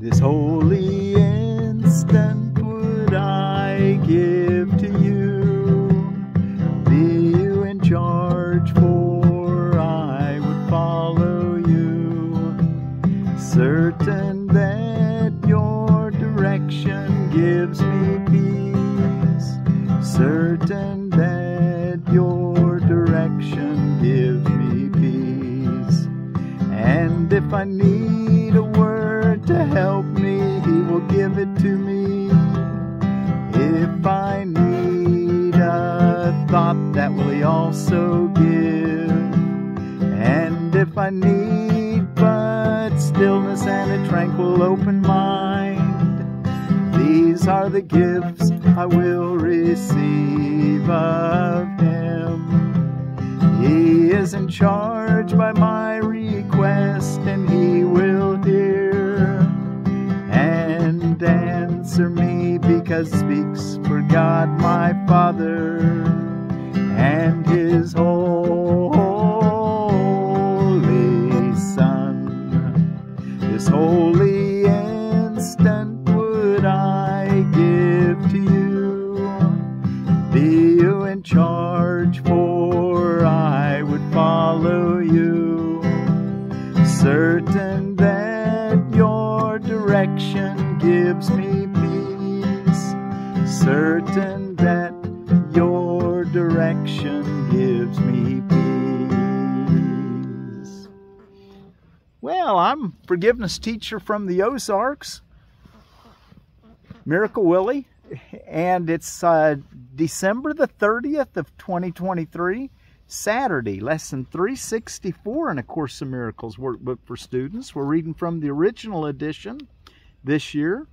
This holy instant would I give to you. Be you in charge, for I would follow you. Certain that your direction gives me peace. Certain that your direction gives me peace. And if I need the gifts I will receive of Him. He is in charge by my request, and He will hear and answer me because speaks for God my Father and His Holy forgiveness teacher from the Ozarks, Miracle Willie, and it's uh, December the 30th of 2023, Saturday, lesson 364 in A Course in Miracles workbook for students. We're reading from the original edition this year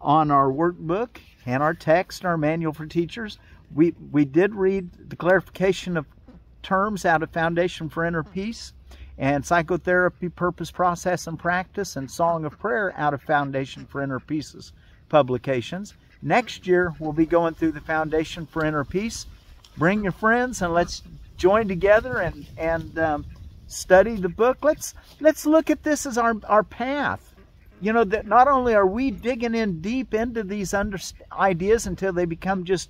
on our workbook and our text, and our manual for teachers. We, we did read the clarification of terms out of Foundation for Inner Peace and Psychotherapy, Purpose, Process, and Practice and Song of Prayer out of Foundation for Inner Peace's publications. Next year, we'll be going through the Foundation for Inner Peace. Bring your friends and let's join together and, and um, study the book. Let's, let's look at this as our, our path. You know, that not only are we digging in deep into these ideas until they become just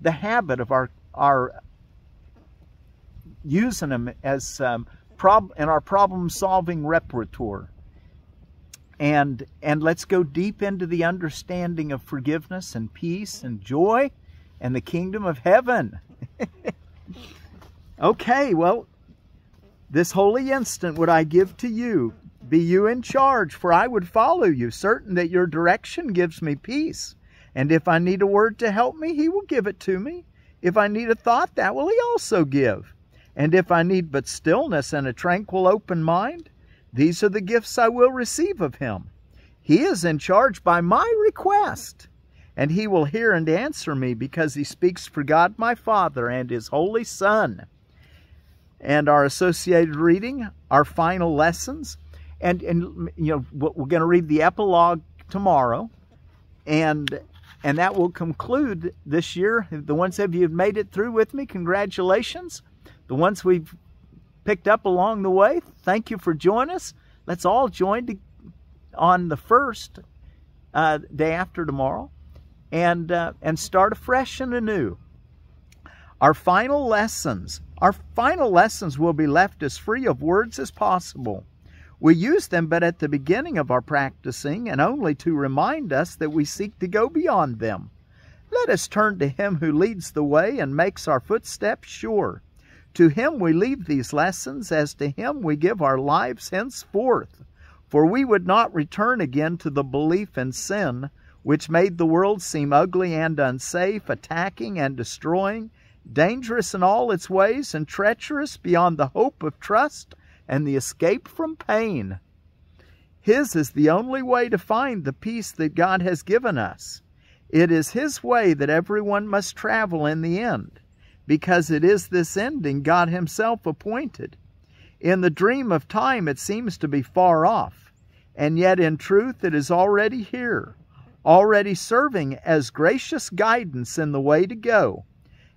the habit of our, our using them as um, prob in our problem solving repertoire. And and let's go deep into the understanding of forgiveness and peace and joy and the kingdom of heaven. Okay well this holy instant would i give to you be you in charge for i would follow you certain that your direction gives me peace. And if i need a word to help me he will give it to me. If i need a thought that will he also give and if i need but stillness and a tranquil open mind these are the gifts I will receive of him. He is in charge by my request, and he will hear and answer me because he speaks for God my Father and his Holy Son. And our associated reading, our final lessons, and, and you know, we're going to read the epilogue tomorrow, and and that will conclude this year. The ones of you who've made it through with me, congratulations. The ones we've picked up along the way, thank you for joining us. Let's all join to, on the first uh, day after tomorrow and, uh, and start afresh and anew. Our final lessons, our final lessons will be left as free of words as possible. We use them but at the beginning of our practicing and only to remind us that we seek to go beyond them. Let us turn to Him who leads the way and makes our footsteps sure. To him we leave these lessons, as to him we give our lives henceforth. For we would not return again to the belief in sin, which made the world seem ugly and unsafe, attacking and destroying, dangerous in all its ways, and treacherous beyond the hope of trust and the escape from pain. His is the only way to find the peace that God has given us. It is His way that everyone must travel in the end because it is this ending God Himself appointed. In the dream of time, it seems to be far off, and yet in truth, it is already here, already serving as gracious guidance in the way to go.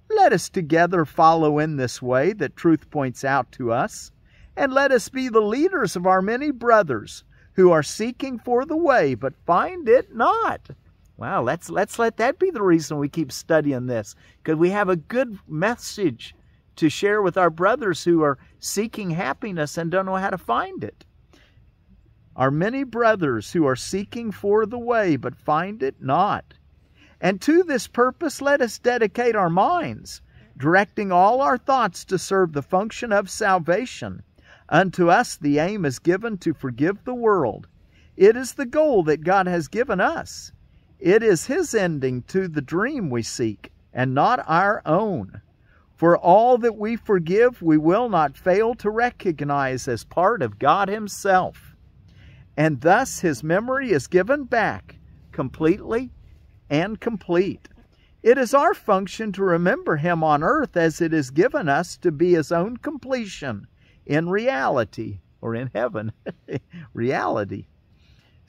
Let us together follow in this way that truth points out to us, and let us be the leaders of our many brothers who are seeking for the way, but find it not. Wow, let's let's let that be the reason we keep studying this, because we have a good message to share with our brothers who are seeking happiness and don't know how to find it. Our many brothers who are seeking for the way, but find it not. And to this purpose let us dedicate our minds, directing all our thoughts to serve the function of salvation. Unto us the aim is given to forgive the world. It is the goal that God has given us. It is His ending to the dream we seek, and not our own. For all that we forgive, we will not fail to recognize as part of God Himself. And thus His memory is given back completely and complete. It is our function to remember Him on earth as it is given us to be His own completion in reality, or in heaven, reality.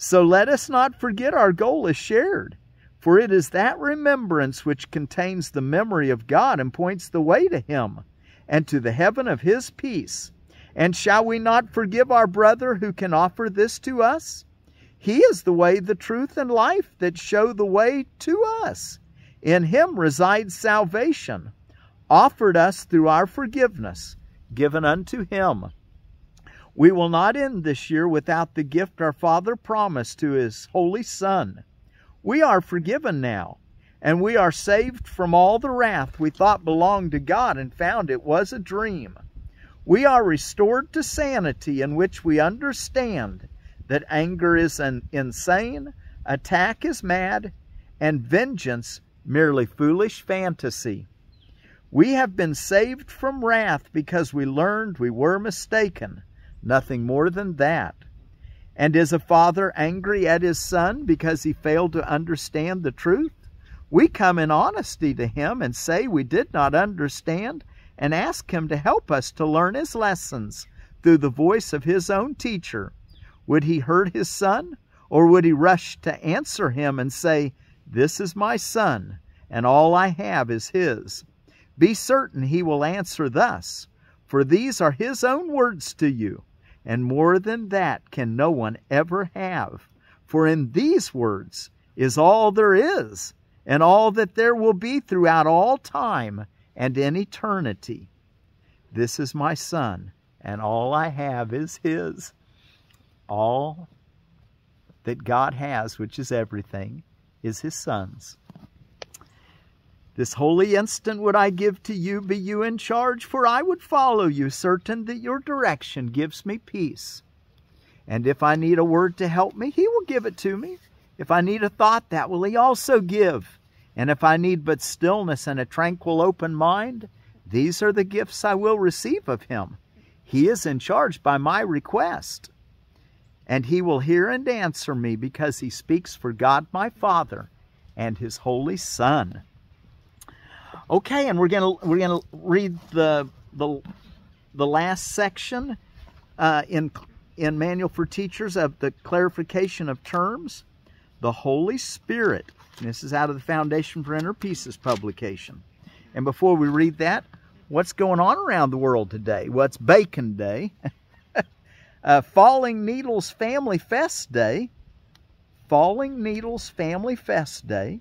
So let us not forget our goal is shared, for it is that remembrance which contains the memory of God and points the way to Him and to the heaven of His peace. And shall we not forgive our brother who can offer this to us? He is the way, the truth, and life that show the way to us. In Him resides salvation, offered us through our forgiveness, given unto Him. We will not end this year without the gift our Father promised to His Holy Son. We are forgiven now, and we are saved from all the wrath we thought belonged to God and found it was a dream. We are restored to sanity in which we understand that anger is an insane, attack is mad, and vengeance merely foolish fantasy. We have been saved from wrath because we learned we were mistaken Nothing more than that. And is a father angry at his son because he failed to understand the truth? We come in honesty to him and say we did not understand and ask him to help us to learn his lessons through the voice of his own teacher. Would he hurt his son? Or would he rush to answer him and say, This is my son, and all I have is his? Be certain he will answer thus, for these are his own words to you and more than that can no one ever have. For in these words is all there is, and all that there will be throughout all time and in eternity. This is my Son, and all I have is His. All that God has, which is everything, is His Son's. This holy instant would I give to you, be you in charge, for I would follow you, certain that your direction gives me peace. And if I need a word to help me, he will give it to me. If I need a thought, that will he also give. And if I need but stillness and a tranquil open mind, these are the gifts I will receive of him. He is in charge by my request. And he will hear and answer me because he speaks for God my Father and his Holy Son. Okay, and we're gonna we're gonna read the the the last section uh, in in Manual for Teachers of the clarification of terms. The Holy Spirit. This is out of the Foundation for Inner Peace's publication. And before we read that, what's going on around the world today? Well, it's Bacon Day, uh, Falling Needles Family Fest Day, Falling Needles Family Fest Day,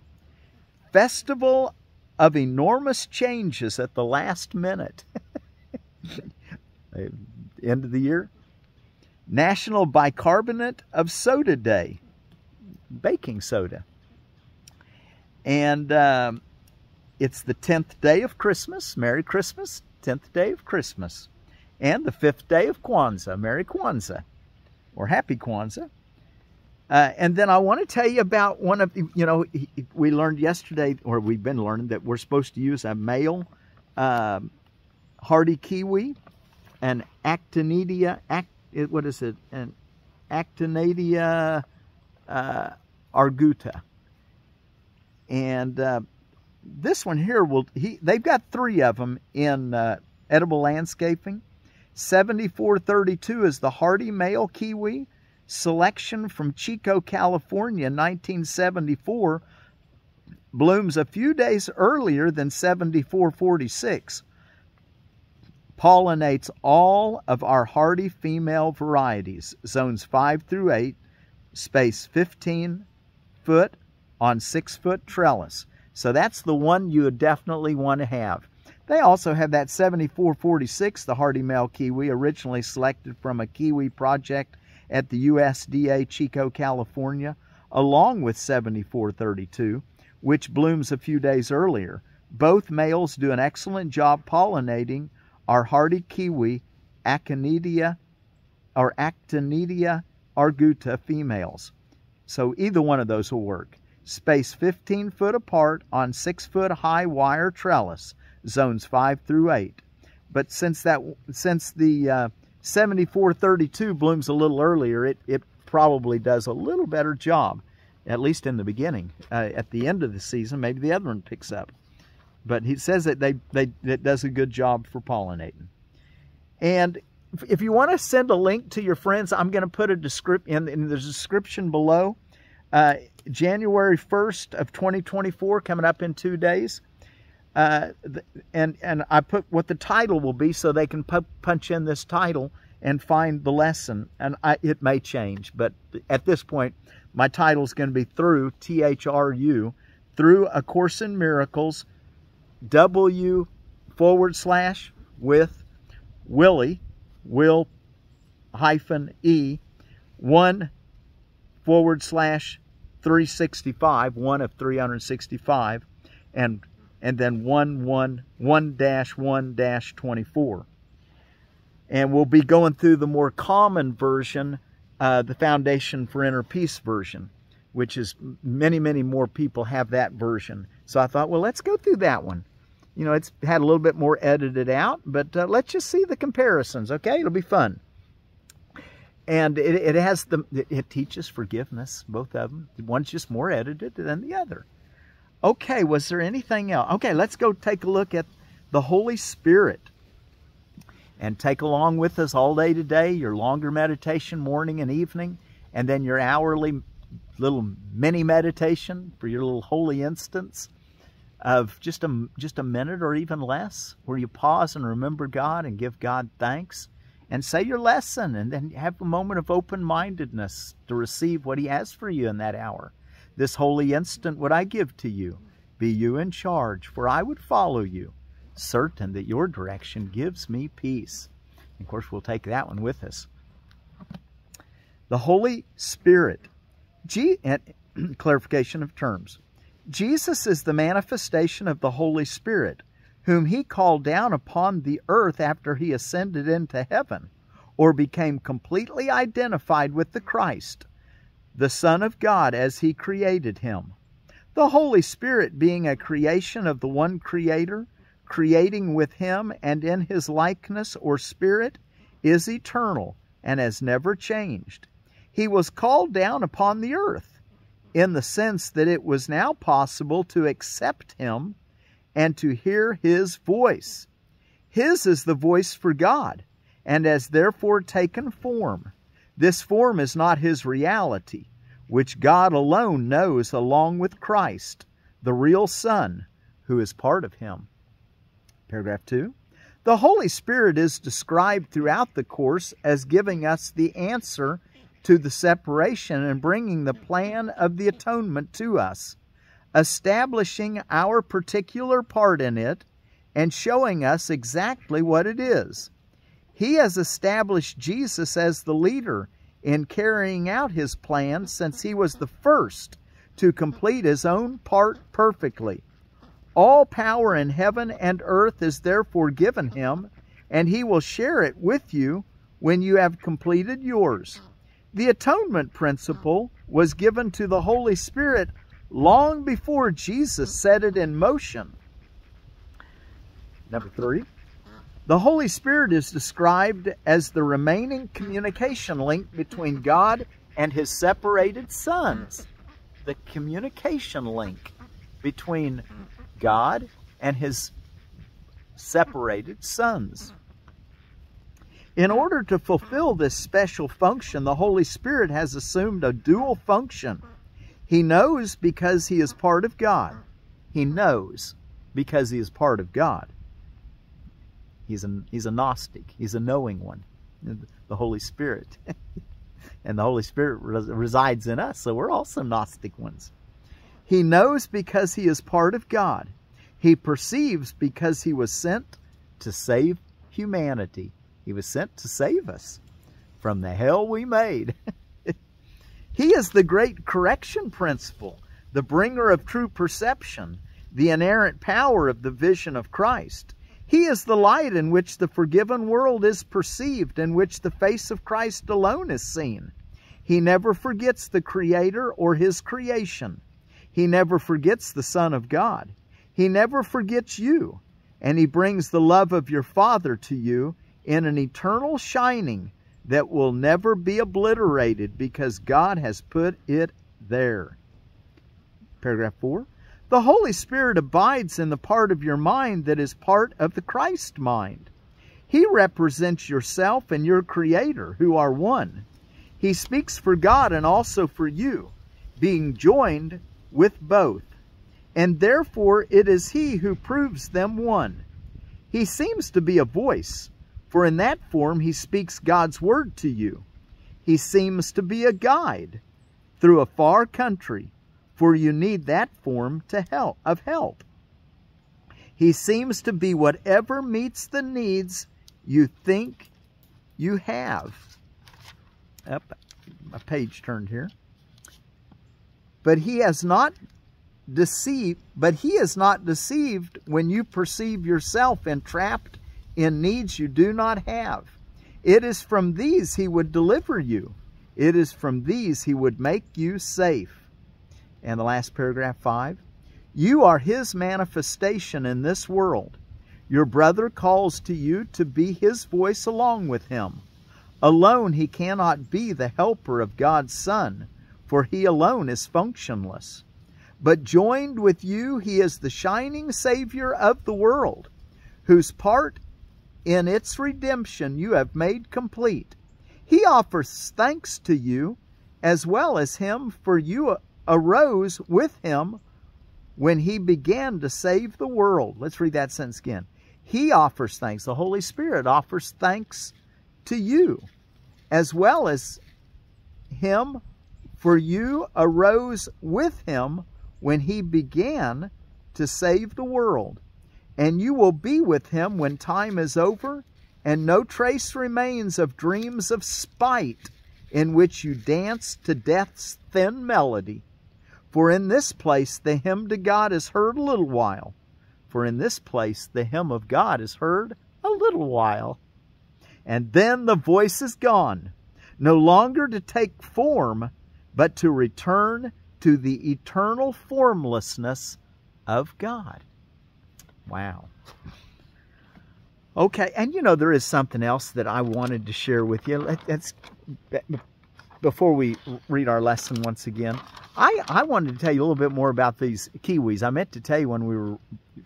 Festival of enormous changes at the last minute. End of the year. National Bicarbonate of Soda Day, baking soda. And um, it's the 10th day of Christmas. Merry Christmas, 10th day of Christmas. And the 5th day of Kwanzaa. Merry Kwanzaa. Or Happy Kwanzaa. Uh, and then I want to tell you about one of, you know, we learned yesterday, or we've been learning, that we're supposed to use a male uh, hardy kiwi, an actinidia, act, what is it, an actinidia uh, arguta. And uh, this one here, will he, they've got three of them in uh, edible landscaping. 7432 is the hardy male kiwi selection from Chico, California, 1974, blooms a few days earlier than 7446. pollinates all of our hardy female varieties, zones 5 through 8, space 15 foot on 6 foot trellis. So that's the one you would definitely want to have. They also have that 7446, the hardy male kiwi, originally selected from a kiwi project at the USDA Chico, California, along with 7432, which blooms a few days earlier. Both males do an excellent job pollinating our hardy kiwi Actinidia or Actinidia arguta females. So either one of those will work. Space 15 foot apart on 6 foot high wire trellis, zones 5 through 8. But since that since the uh, 7432 blooms a little earlier, it, it probably does a little better job, at least in the beginning. Uh, at the end of the season, maybe the other one picks up. But he says that they, they it does a good job for pollinating. And if you want to send a link to your friends, I'm going to put a description in, in, the description below. Uh, January 1st of 2024, coming up in two days. Uh, and and I put what the title will be so they can pu punch in this title and find the lesson. And I, it may change, but at this point, my title is going to be through T H R U through a course in miracles W forward slash with Willie will hyphen E one forward slash 365 one of 365 and and then one one one dash one dash 24 and we'll be going through the more common version uh, the foundation for inner peace version which is many many more people have that version so I thought, well, let's go through that one. You know, it's had a little bit more edited out, but uh, let's just see the comparisons, okay? It'll be fun. And it, it has the, it teaches forgiveness, both of them. One's just more edited than the other. Okay, was there anything else? Okay, let's go take a look at the Holy Spirit and take along with us all day today your longer meditation morning and evening and then your hourly little mini meditation for your little holy instants of just a, just a minute or even less where you pause and remember God and give God thanks and say your lesson and then have a moment of open-mindedness to receive what he has for you in that hour. This holy instant would I give to you. Be you in charge, for I would follow you, certain that your direction gives me peace. Of course, we'll take that one with us. The Holy Spirit. G clarification of terms. Jesus is the manifestation of the Holy Spirit, whom he called down upon the earth after he ascended into heaven, or became completely identified with the Christ, the Son of God as he created him. The Holy Spirit being a creation of the one Creator, creating with him and in his likeness or spirit, is eternal and has never changed. He was called down upon the earth in the sense that it was now possible to accept him and to hear his voice. His is the voice for God, and has therefore taken form. This form is not his reality, which God alone knows along with Christ, the real Son, who is part of him. Paragraph 2. The Holy Spirit is described throughout the course as giving us the answer to the separation and bringing the plan of the atonement to us, establishing our particular part in it and showing us exactly what it is. He has established Jesus as the leader in carrying out his plan since he was the first to complete his own part perfectly. All power in heaven and earth is therefore given him, and he will share it with you when you have completed yours. The atonement principle was given to the Holy Spirit long before Jesus set it in motion. Number three, the Holy Spirit is described as the remaining communication link between God and his separated sons. The communication link between God and his separated sons. In order to fulfill this special function, the Holy Spirit has assumed a dual function. He knows because he is part of God. He knows because he is part of God. He's a, he's a Gnostic. He's a knowing one, the Holy Spirit. and the Holy Spirit res resides in us, so we're also Gnostic ones. He knows because he is part of God. He perceives because he was sent to save humanity. He was sent to save us from the hell we made. he is the great correction principle, the bringer of true perception, the inerrant power of the vision of Christ. He is the light in which the forgiven world is perceived, in which the face of Christ alone is seen. He never forgets the Creator or His creation. He never forgets the Son of God. He never forgets you, and He brings the love of your Father to you in an eternal shining that will never be obliterated because God has put it there. Paragraph 4. The Holy Spirit abides in the part of your mind that is part of the Christ mind. He represents yourself and your Creator, who are one. He speaks for God and also for you, being joined with both. And therefore it is He who proves them one. He seems to be a voice, for in that form He speaks God's word to you. He seems to be a guide through a far country for you need that form to help of help. He seems to be whatever meets the needs you think you have. Up, a page turned here. But he has not deceived, but he is not deceived when you perceive yourself entrapped in needs you do not have. It is from these he would deliver you. It is from these he would make you safe and the last paragraph 5. You are his manifestation in this world. Your brother calls to you to be his voice along with him. Alone he cannot be the helper of God's Son, for he alone is functionless. But joined with you, he is the shining Savior of the world, whose part in its redemption you have made complete. He offers thanks to you as well as him, for you arose with him when he began to save the world. Let's read that sentence again. He offers thanks. The Holy Spirit offers thanks to you as well as him for you arose with him when he began to save the world. And you will be with him when time is over and no trace remains of dreams of spite in which you dance to death's thin melody. For in this place the hymn to God is heard a little while. For in this place the hymn of God is heard a little while. And then the voice is gone, no longer to take form, but to return to the eternal formlessness of God. Wow. Okay, and you know, there is something else that I wanted to share with you. Let's, before we read our lesson once again. I, I wanted to tell you a little bit more about these kiwis. I meant to tell you when we were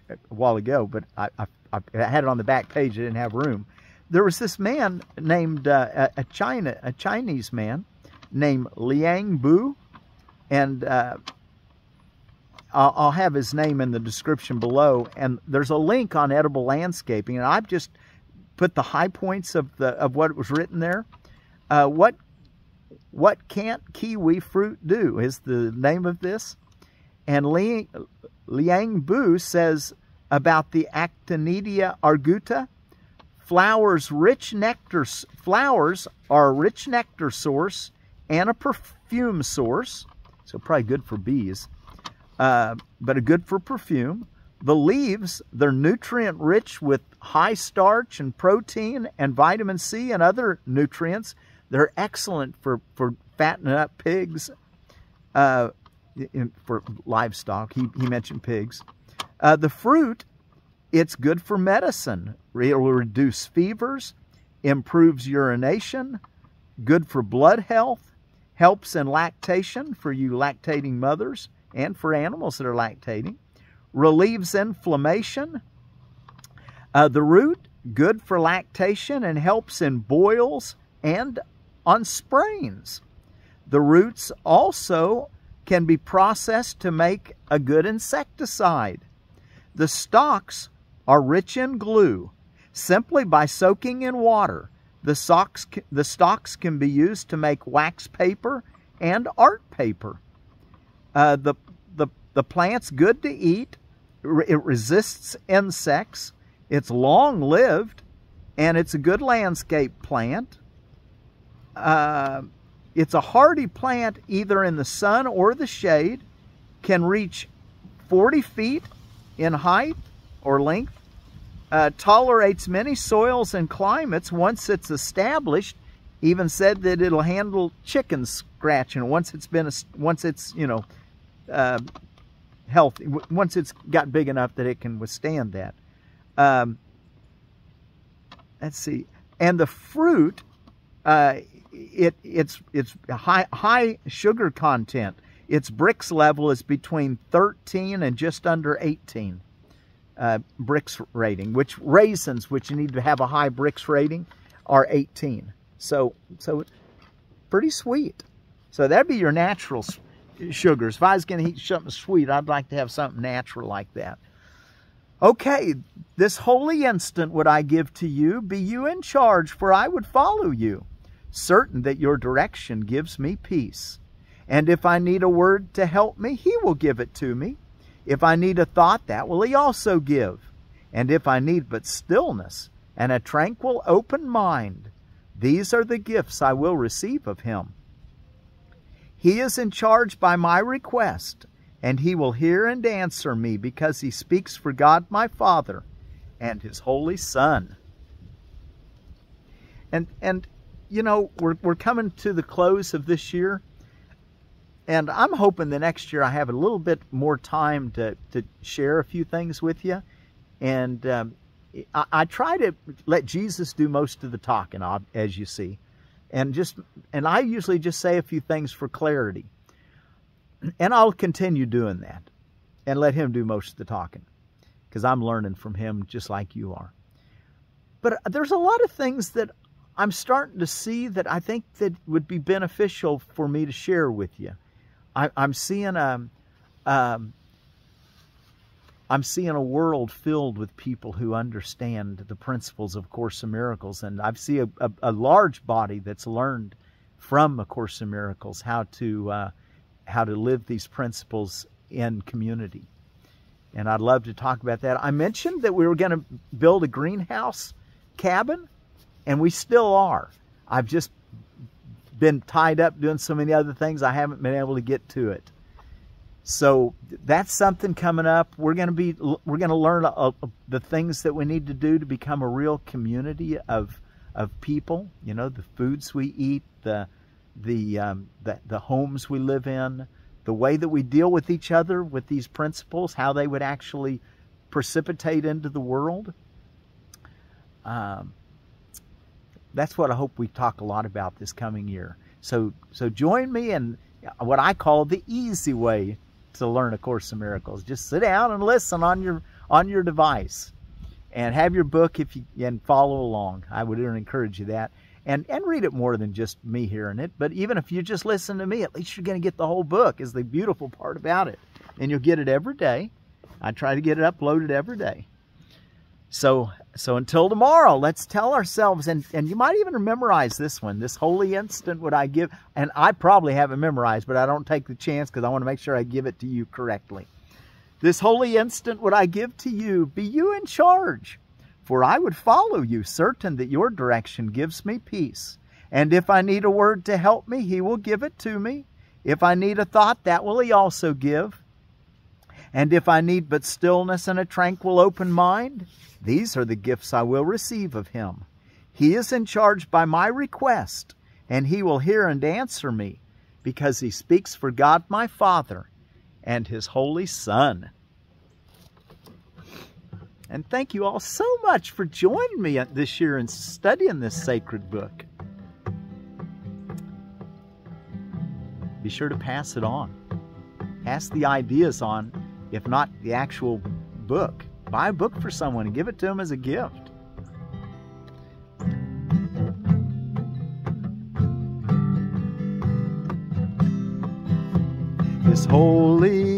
a while ago, but I, I, I had it on the back page. I didn't have room. There was this man named uh, a China a Chinese man named Liang Bu, and uh, I'll, I'll have his name in the description below. And there's a link on Edible Landscaping, and I've just put the high points of the of what was written there. Uh, what what Can't Kiwi Fruit Do is the name of this. And Liang, Liang Bu says about the Actinidia arguta, flowers rich nectar flowers are a rich nectar source and a perfume source. So probably good for bees. Uh, but a good for perfume. The leaves they're nutrient rich with high starch and protein and vitamin c and other nutrients they're excellent for, for fattening up pigs, uh, for livestock. He, he mentioned pigs. Uh, the fruit, it's good for medicine. It will reduce fevers, improves urination, good for blood health, helps in lactation for you lactating mothers and for animals that are lactating, relieves inflammation. Uh, the root, good for lactation and helps in boils and on sprains. The roots also can be processed to make a good insecticide. The stalks are rich in glue. simply by soaking in water. The, socks, the stalks can be used to make wax paper and art paper. Uh, the, the, the plant's good to eat. It resists insects. It's long lived and it's a good landscape plant. Uh, it's a hardy plant either in the sun or the shade, can reach 40 feet in height or length, uh, tolerates many soils and climates. Once it's established, even said that it'll handle chicken scratching. Once it's been, a, once it's, you know, uh, healthy, once it's got big enough that it can withstand that. Um, let's see, and the fruit, uh, it it's it's high high sugar content. Its Brix level is between 13 and just under 18 uh, Brix rating. Which raisins, which you need to have a high Brix rating, are 18. So so pretty sweet. So that'd be your natural sugars. If I was going to eat something sweet, I'd like to have something natural like that. Okay, this holy instant would I give to you, be you in charge, for I would follow you, certain that your direction gives me peace. And if I need a word to help me, he will give it to me. If I need a thought, that will he also give. And if I need but stillness and a tranquil open mind, these are the gifts I will receive of him. He is in charge by my request, and he will hear and answer me because he speaks for God my Father and his Holy Son. And, and you know, we're, we're coming to the close of this year, and I'm hoping the next year I have a little bit more time to, to share a few things with you. And um, I, I try to let Jesus do most of the talking, as you see. And just and I usually just say a few things for clarity. And I'll continue doing that and let him do most of the talking because I'm learning from him just like you are. But there's a lot of things that I'm starting to see that I think that would be beneficial for me to share with you. I, am seeing a, um, I'm seeing a world filled with people who understand the principles of Course in Miracles, and I see a, a, a large body that's learned from A Course in Miracles how to uh, how to live these principles in community. And I'd love to talk about that. I mentioned that we were going to build a greenhouse cabin, and we still are. I've just been tied up doing so many other things, I haven't been able to get to it. So that's something coming up. We're going to be we're going to learn the things that we need to do to become a real community of of people. You know, the foods we eat, the the, um, the, the homes we live in, the way that we deal with each other with these principles, how they would actually precipitate into the world. Um, that's what I hope we talk a lot about this coming year. So, so join me in what I call the easy way to learn A Course in Miracles. Just sit down and listen on your on your device, and have your book if you and follow along. I would encourage you that and and read it more than just me hearing it. But even if you just listen to me, at least you're going to get the whole book. Is the beautiful part about it, and you'll get it every day. I try to get it uploaded every day. So so until tomorrow, let's tell ourselves, and and you might even memorize this one. This holy instant would I give, and I probably haven't memorized, but I don't take the chance because I want to make sure I give it to you correctly. This holy instant would I give to you. Be you in charge. For I would follow you, certain that your direction gives me peace. And if I need a word to help me, he will give it to me. If I need a thought, that will he also give. And if I need but stillness and a tranquil open mind, these are the gifts I will receive of him. He is in charge by my request, and he will hear and answer me, because he speaks for God my Father and his Holy Son. And thank you all so much for joining me this year in studying this sacred book. Be sure to pass it on. Pass the ideas on, if not the actual book. Buy a book for someone and give it to them as a gift. This holy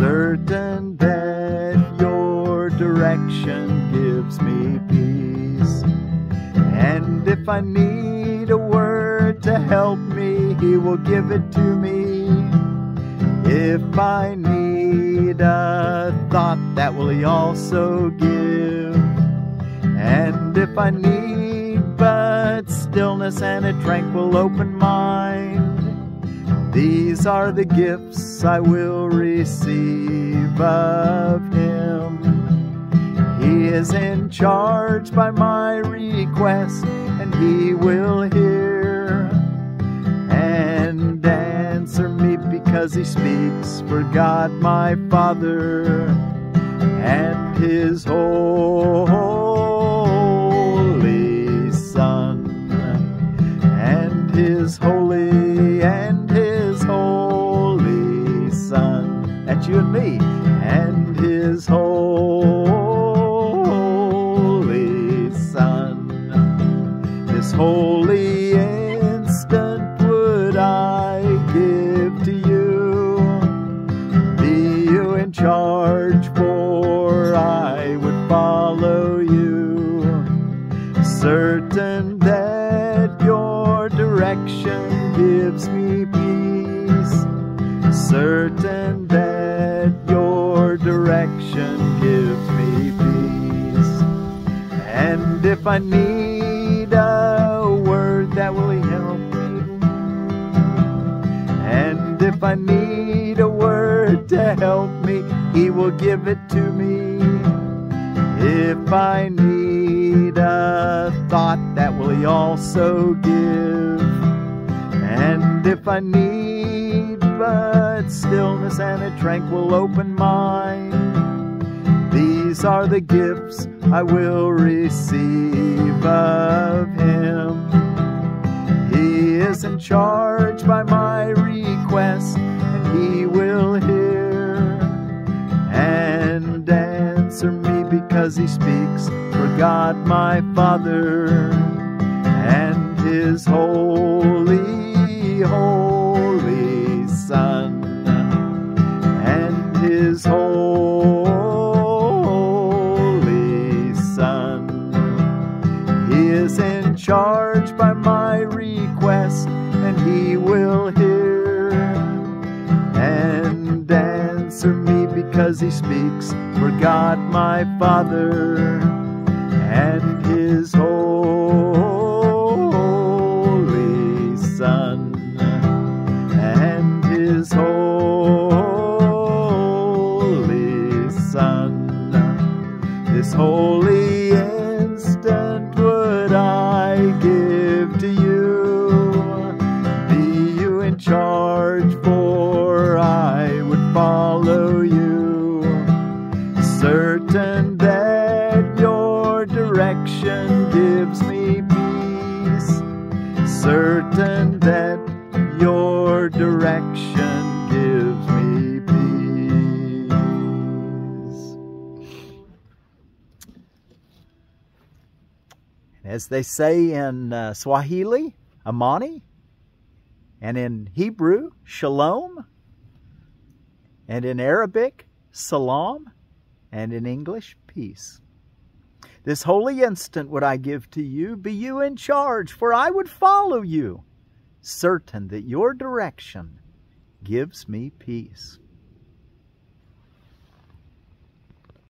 Certain that your direction gives me peace. And if I need a word to help me, He will give it to me. If I need a thought, that will He also give. And if I need but stillness and a tranquil open mind, these are the gifts I will receive of Him. He is in charge by my request, and He will hear and answer me because He speaks for God my Father and His Holy Son and His Holy You and me. And His Holy Son. This holy instant would I give to you. Be you in charge, for I would follow you. Certain that your direction gives me if I need a word that will help me, and if I need a word to help me, He will give it to me. If I need a thought, that will He also give. And if I need but stillness and a tranquil open mind, these are the gifts I will receive of Him. He is in charge by my request, and He will hear and answer me because He speaks for God my Father and His holy, because He speaks for God my Father As they say in uh, Swahili, Amani, and in Hebrew, Shalom, and in Arabic, Salam, and in English, peace. This holy instant would I give to you, be you in charge, for I would follow you, certain that your direction gives me peace.